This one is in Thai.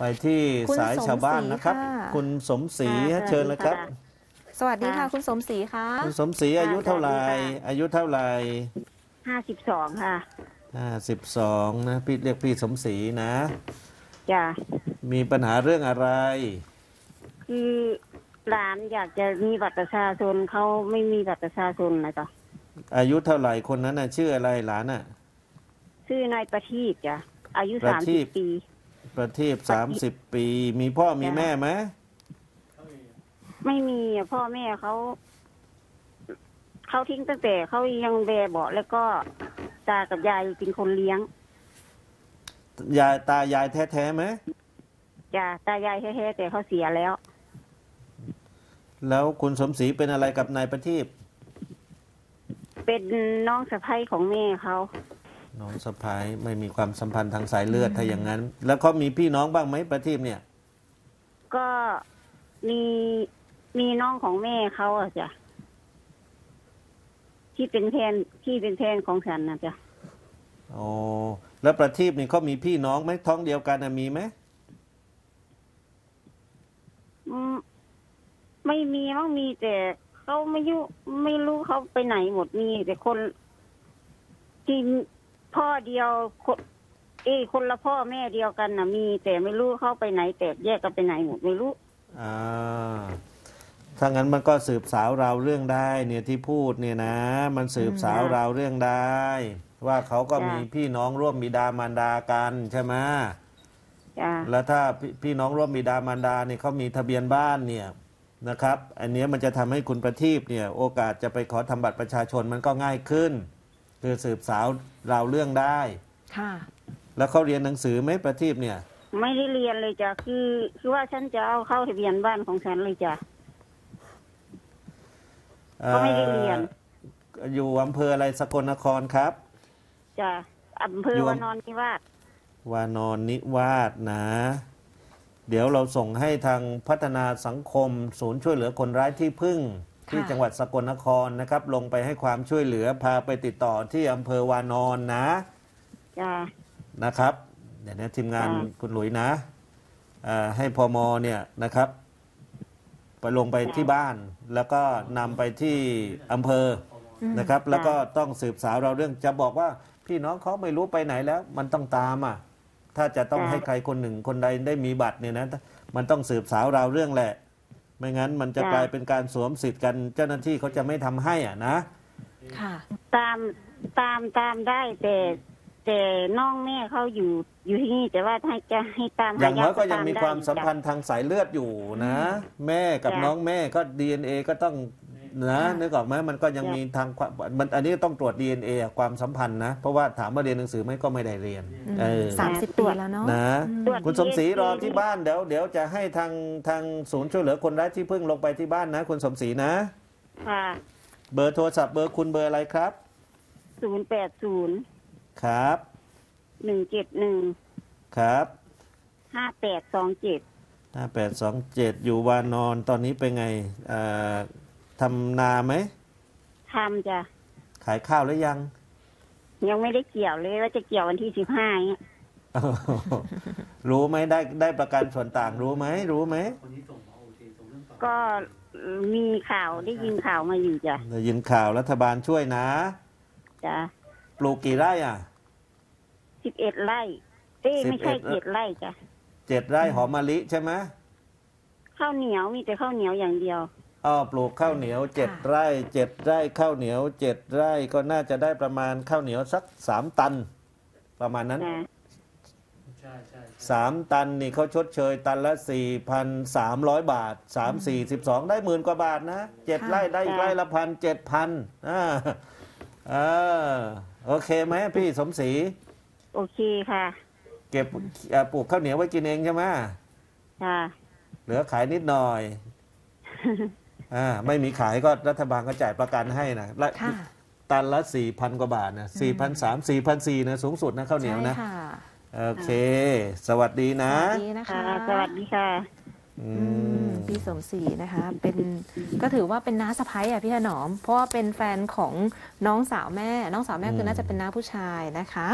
ไปที่คุณสายชาวบ้านนะครับ สมศรีค่ะ คุณสมศรีค่ะ เชิญเลยครับสวัสดีค่ะสวัสดีค่ะ คุณสมศรีคะคุณสมศรีอายุเท่าไหร่สวัสดีค่ะ อายุเท่าไหร่ห้าสิบสองค่ะห้าสิบสองนะพี่เรียกพี่สมศรีนะ จ้ะมีปัญหาเรื่องอะไร คือหลานอยากจะมีบัตรประชาชนเขาไม่มีบัตรประชาชนนะจ๊ะอายุเท่าไหร่คนนั้นน่ะชื่ออะไรหลานน่ะ ชื่อนายประทีปจ้ะอายุประสามทีสิบป ปี ประทีปสามสิบปี มีพ่อมีจ้ะแม่ไหมไม่มีอะพ่อแม่เขาเขาทิ้งตั้งแต่เขายังแบเบาะแล้วก็ตากับยายเป็นคนเลี้ยงยายตายายแท้ๆไหมจ้ะตายายแท้ๆแต่เขาเสียแล้ว แล้วคุณสมศรีเป็นอะไรกับนายประทีปเป็นน้องสะใภ้ของแม่เขา น้องสะพ้ายไม่มีความสัมพันธ์ทางสายเลือดถ้าอย่างนั้น แล้วเขามีพี่น้องบ้างไหมประทีปเนี่ย ก็มีมีน้องของแม่เขาอะจ้ะที่เป็นแทนที่เป็นแทนของฉันนะจ้ะอ๋อแล้วประทีปนี่เขามีพี่น้องไหมท้องเดียวกันน่ะมีไหมอืมไม่มีมั้งมีแต่เขาไม่ยุไม่รู้เขาไปไหนหมดมีแต่คนที่ พ่อเดียวคนเอ้ยคนละพ่อแม่เดียวกันนะมี แต่ไม่รู้เขาไปไหนแตกแยกกันไปไหนหมดไม่รู้ อ่าถ้างั้นมันก็สืบสาวราวเรื่องได้เนี่ยที่พูดเนี่ยนะ มันสืบสาวราวเรื่องได้ ว่าเขาก็จ้ะ มีพี่น้องร่วมบิดามารดากันใช่ไหมจ้ะแล้วถ้าพี่พี่น้องร่วมบิดามารดาเนี่ยเขามีทะเบียนบ้านเนี่ยนะครับ อันเนี้ยมันจะทำให้คุณประทีปเนี่ยโอกาสจะไปขอทำบัตรประชาชนมันก็ง่ายขึ้น คือสืบสาวราวเรื่องได้ ค่ะ แล้วเขาเรียนหนังสือไหมประทีปเนี่ย ไม่ได้เรียนเลยจ้ะคือคือว่าฉันจะเอาเข้าทะเบียนบ้านของฉันเลยจ้ะ ก็ไม่ได้เรียนอ่ออยู่อำเภออะไรสกลนครครับจ้ะอำเภออยู่วานอนนิวาสวานอนนิวาสนะ เดี๋ยวเราส่งให้ทางพัฒนาสังคม ศูนย์ช่วยเหลือคนไร้ที่พึ่ง ที่ค่ะจังหวัดสกลนครนะครับ ลงไปให้ความช่วยเหลือพาไปติดต่อที่อำเภอวานอนนะจ้ะนะครับ เดี๋ยวนะทีมงานค่ะคุณหลุยนะอ่าให้พมเนี่ยนะครับ ไปลงไปที่บ้าน แล้วก็นำไปที่อำเภออมนะครับ แล้วก็ต้องสืบสาวเราเรื่องจะบอกว่าพี่น้องเขาไม่รู้ไปไหนแล้ว มันต้องตามอะ ถ้าจะต้องให้ใครคนหนึ่งคนใดได้มีบัตรเนี่ยนะ มันต้องสืบสาวราวเรื่องแหละ ไม่งั้นมันจะกลายเป็นการสวมสิทธิ์กัน เจ้าหน้าที่เขาจะไม่ทำให้อะนะ ค่ะ ตามตามตามได้แต่แต่น้องแม่เขาอยู่อยู่ที่นี่ แต่ว่าถ้าจะให้ตามอย่างน้อยก็ยังตมีได้ความสัมพันจ้ะธ์ทางสายเลือดอยู่นะ แม่กับจ้ะน้องแม่ก็ DNA ก็ต้อง นะค่ะนึกออกไหมมันก็ยังจ้ะมีทางความมันอันนี้ต้องตรวจ DNA อะความสัมพันธ์นะ เพราะว่าถามว่าเรียนหนังสือไหมก็ไม่ได้เรียนอืมเออสามสิบปีแล้วเนาะนะอืมตรวจคุณสมศรี DNA รอที่บ้านเดี๋ยวเดี๋ยวจะให้ทางทางศูนย์ช่วยเหลือคนไร้ที่พึ่งลงไปที่บ้านนะ คุณสมศรีนะค่ะเบอร์โทรศัพท์เบอร์คุณเบอร์อะไรครับศูนย์แปดศูนย์ครับหนึ่งเจ็ดหนึ่งครับห้าแปดสองเจ็ดห้าแปดสองเจ็ดอยู่วานอนตอนนี้เป็นไงเอ่อ ทำนาไหมทำจ้ะขายข้าวหรือยัง ยังไม่ได้เกี่ยวเลยว่าจะเกี่ยววันที่สิบห้าเนี่ยรู้ไหมได้ได้ประกันส่วนต่างรู้ไหมรู้ไหมก็มีข่าวได้ยินข่าวมาอยู่จ้ะได้ยินข่าวรัฐบาลช่วยนะจ้ะปลูกกี่ไร่อะสิบเอ็ดไร่เอ้ยไม่ใช่11เจ็ดไร่จ้ะเจ็ดไร่หอมมะลิใช่ไหมข้าวเหนียวมีแต่ข้าวเหนียวอย่างเดียว อ้อปลูกข้าวเหนียวเจ็ดค่ะไร่เจ็ดไร่ข้าวเหนียวเจ็ดไร่ก็น่าจะได้ประมาณข้าวเหนียวสักสามตัน ประมาณนั้นนะสามตันนี่เขาชดเชยตันละสี่พันสามร้อยบาทสามสี่สิบสองได้หมื่นกว่าบาทนะเจ็ดค่ะไร่ได้อีกไร่ละพันเจ็ดพันอ่าเออโอเคไหมพี่สมศรีโอเคค่ะ เก็บเอ่อปลูกข้าวเหนียวไว้กินเองใช่ไหมค่ะเหลือขายนิดหน่อย อ่าไม่มีขายก็รัฐบาลก็จ่ายประกันให้นะละค่ะตันละสี่พันกว่าบาทนะสี่พันสามสี่พันสี่นะสูงสุดนะข้าวเหนียวนะ ใช่ค่ะโอเค สวัสดีนะสวัสดีนะคะค่ะสวัสดีค่ะ อือืมมพี่สมศรีนะคะ เป็นก็ถือว่าเป็นน้าสะพ้ายอะพี่ถนอม เพราะว่าเป็นแฟนของน้องสาวแม่ น้องสาวแม่คือน่าจะเป็นน้าผู้ชายนะคะ